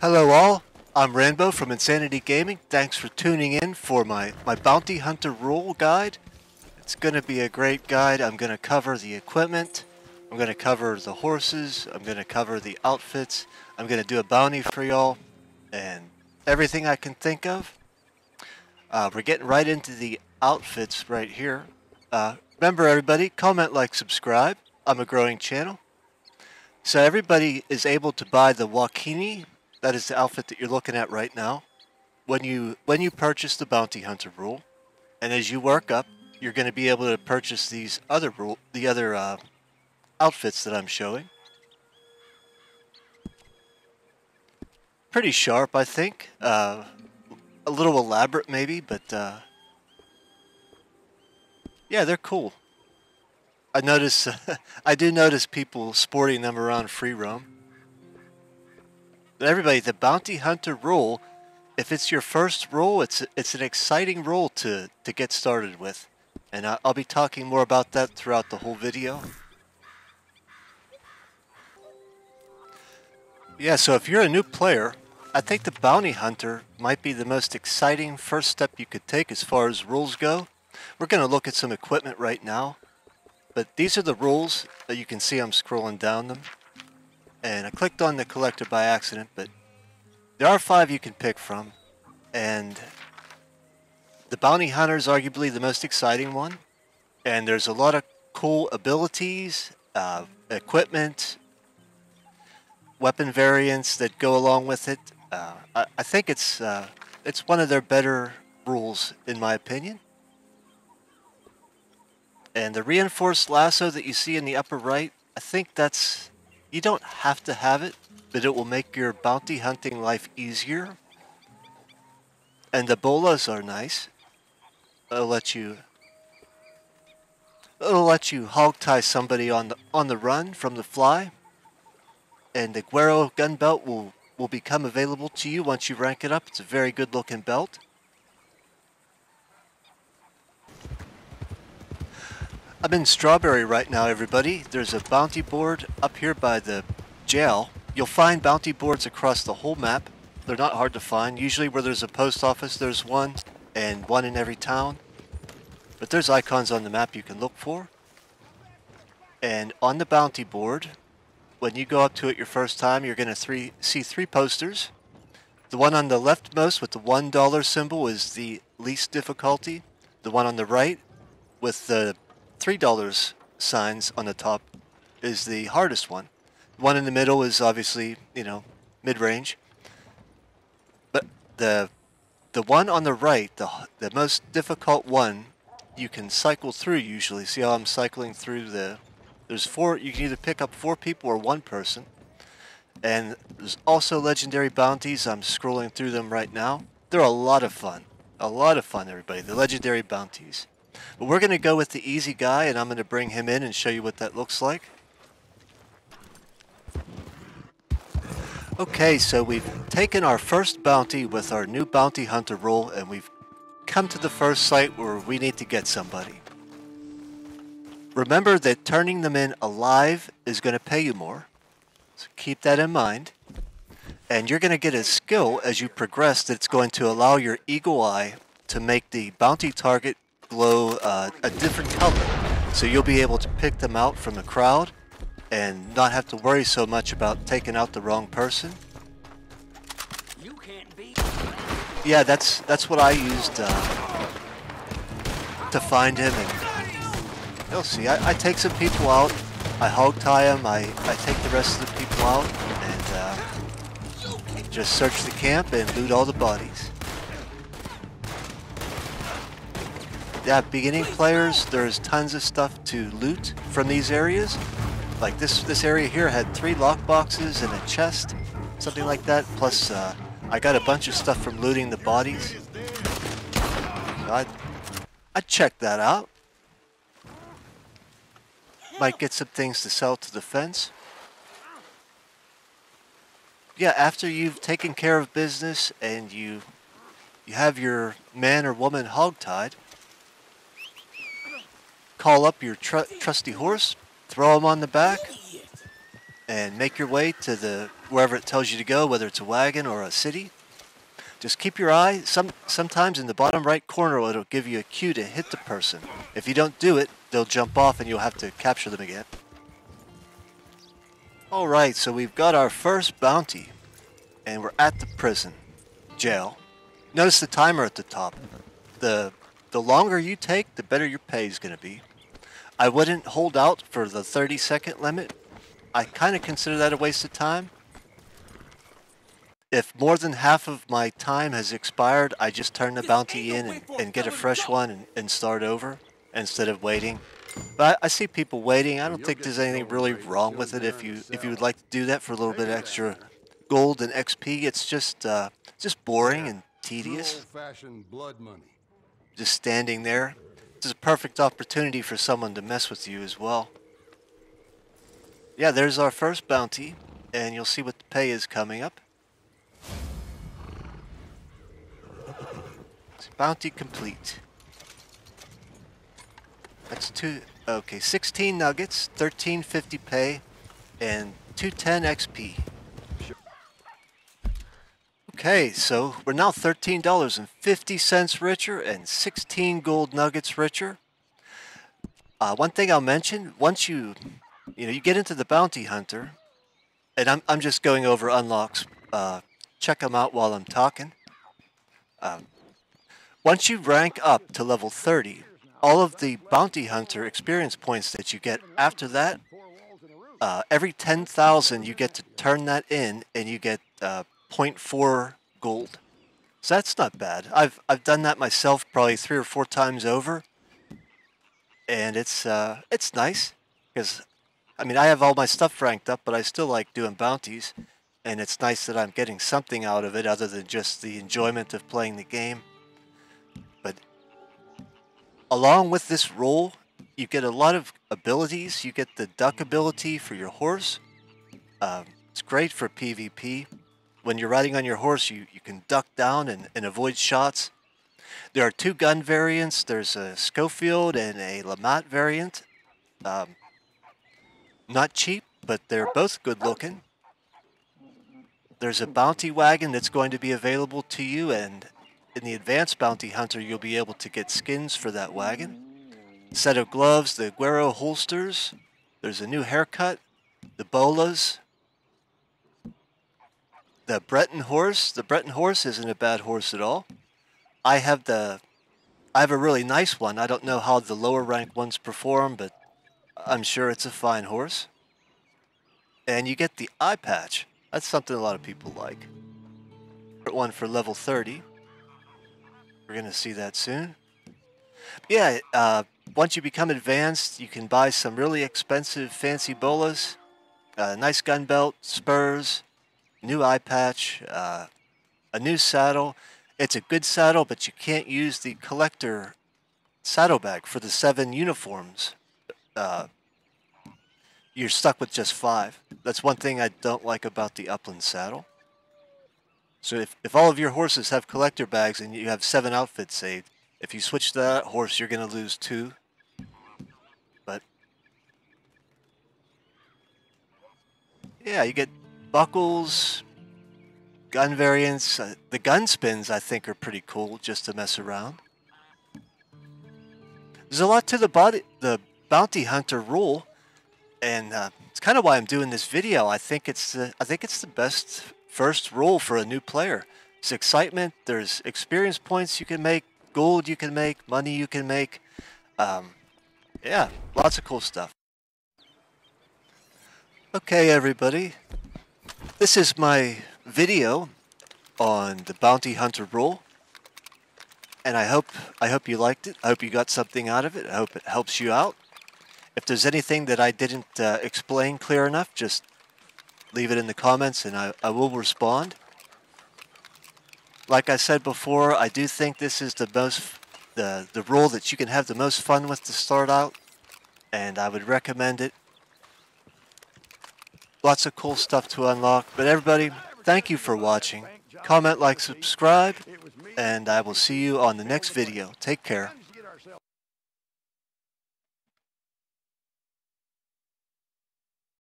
Hello all, I'm Ranbo from Insanity Gaming. Thanks for tuning in for my, my Bounty Hunter rule guide. It's going to be a great guide. I'm going to cover the equipment. I'm going to cover the horses. I'm going to cover the outfits. I'm going to do a bounty for y'all and everything I can think of. Uh, we're getting right into the outfits right here. Uh, remember everybody, comment, like, subscribe. I'm a growing channel. So everybody is able to buy the Wakini that is the outfit that you're looking at right now. When you when you purchase the bounty hunter rule, and as you work up, you're going to be able to purchase these other rule the other uh, outfits that I'm showing. Pretty sharp, I think. Uh, a little elaborate, maybe, but uh, yeah, they're cool. I notice, I do notice people sporting them around free roam everybody, the bounty hunter rule, if it's your first role, it's it's an exciting role to, to get started with. And I'll be talking more about that throughout the whole video. Yeah, so if you're a new player, I think the bounty hunter might be the most exciting first step you could take as far as rules go. We're going to look at some equipment right now. But these are the rules that you can see I'm scrolling down them and I clicked on the collector by accident, but there are five you can pick from, and the bounty hunter is arguably the most exciting one, and there's a lot of cool abilities, uh, equipment, weapon variants that go along with it. Uh, I, I, think it's uh, it's one of their better rules, in my opinion. And the reinforced lasso that you see in the upper right, I think that's you don't have to have it, but it will make your bounty hunting life easier. And the bolas are nice. It'll let you it'll let you hog tie somebody on the on the run from the fly. And the Guero gun belt will, will become available to you once you rank it up. It's a very good looking belt. I'm in Strawberry right now, everybody. There's a bounty board up here by the jail. You'll find bounty boards across the whole map. They're not hard to find. Usually where there's a post office, there's one, and one in every town. But there's icons on the map you can look for. And on the bounty board, when you go up to it your first time, you're going to three, see three posters. The one on the leftmost with the $1 symbol is the least difficulty. The one on the right with the $3 signs on the top is the hardest one. The one in the middle is obviously, you know, mid-range. But the the one on the right, the, the most difficult one, you can cycle through usually. See how I'm cycling through the... There's four, you can either pick up four people or one person. And there's also legendary bounties. I'm scrolling through them right now. They're a lot of fun. A lot of fun, everybody. The legendary bounties. But we're going to go with the easy guy, and I'm going to bring him in and show you what that looks like. Okay, so we've taken our first bounty with our new bounty hunter role, and we've come to the first site where we need to get somebody. Remember that turning them in alive is going to pay you more, so keep that in mind. And you're going to get a skill as you progress that's going to allow your eagle eye to make the bounty target glow uh, a different color. So you'll be able to pick them out from the crowd and not have to worry so much about taking out the wrong person. Yeah, that's that's what I used uh, to find him. And you'll see, I, I, take some people out, I hog tie them, I, I take the rest of the people out, and uh, just search the camp and loot all the bodies. Yeah, beginning players, there's tons of stuff to loot from these areas. Like this, this area here had three lock boxes and a chest, something like that. Plus, uh, I got a bunch of stuff from looting the bodies. So I'd, I'd check that out. Might get some things to sell to the fence. Yeah, after you've taken care of business and you you have your man or woman hog-tied, call up your tr trusty horse, throw him on the back, and make your way to the wherever it tells you to go, whether it's a wagon or a city. Just keep your eye. Some sometimes in the bottom right corner it'll give you a cue to hit the person. If you don't do it, they'll jump off and you'll have to capture them again. Alright, so we've got our first bounty. And we're at the prison. Jail. Notice the timer at the top. The the longer you take, the better your pay is going to be. I wouldn't hold out for the 30 second limit. I kind of consider that a waste of time if more than half of my time has expired, I just turn the bounty in and, and get a fresh one and, and, start over instead of waiting. But I, I see people waiting. I don't think there's anything really wrong with it if you if you would like to do that for a little bit extra gold and XP. It's just uh, just boring and tedious. Just standing there. It's a perfect opportunity for someone to mess with you as well. Yeah, there's our first bounty, and you'll see what the pay is coming up. It's Bounty complete. That's two, okay, 16 nuggets, 1350 pay, and 210 XP. Okay, so we're now $13.50 richer and 16 gold nuggets richer. Uh, one thing I'll mention, once you, you know, you get into the bounty hunter, and I'm, I'm just going over unlocks, uh, check them out while I'm talking. Um, once you rank up to level 30, all of the bounty hunter experience points that you get after that, uh, every 10,000 you get to turn that in and you get uh, 0.4 gold. So that's not bad. I've, I've done that myself probably three or four times over. And it's, uh, it's nice because, I mean, I have all my stuff ranked up, but I still like doing bounties. And it's nice that I'm getting something out of it other than just the enjoyment of playing the game But along with this role, you get a lot of abilities. You get the duck ability for your horse. Um, it's great for PvP. When you're riding on your horse, you, you can duck down and, and avoid shots. There are two gun variants. There's a Schofield and a LeMat variant. Um, not cheap, but they're both good looking. There's a bounty wagon that's going to be available to you, and in the Advanced Bounty Hunter, you'll be able to get skins for that wagon. Set of gloves, the Guero holsters. There's a new haircut, the bolas. The Breton horse. The Breton horse isn't a bad horse at all. I have the, I have a really nice one. I don't know how the lower rank ones perform, but I'm sure it's a fine horse. And you get the eye patch. That's something a lot of people like. One for level 30. We're going to see that soon. Yeah, uh, once you become advanced, you can buy some really expensive fancy bolas, a nice gun belt, spurs, new eye patch, uh, a new saddle. It's a good saddle, but you can't use the collector saddlebag for the seven uniforms. Uh, you're stuck with just five. That's one thing I don't like about the upland saddle. So if, if all of your horses have collector bags and you have seven outfits saved, if you switch to that horse, you're going to lose two. But, yeah, you get buckles, gun variants. Uh, the gun spins, I think, are pretty cool just to mess around. There's a lot to the body, the bounty hunter rule, and uh, it's kind of why I'm doing this video. I think it's the, I think it's the best first rule for a new player. It's excitement, there's experience points you can make, gold you can make, money you can make. Um, yeah, lots of cool stuff. Okay, everybody. This is my video on the bounty hunter rule And I hope I hope you liked it. I hope you got something out of it. I hope it helps you out. If there's anything that I didn't uh, explain clear enough, just leave it in the comments and I, I will respond. Like I said before, I do think this is the most the the role that you can have the most fun with to start out, and I would recommend it. Lots of cool stuff to unlock. But everybody, thank you for watching. Comment, like, subscribe, and I will see you on the next video. Take care.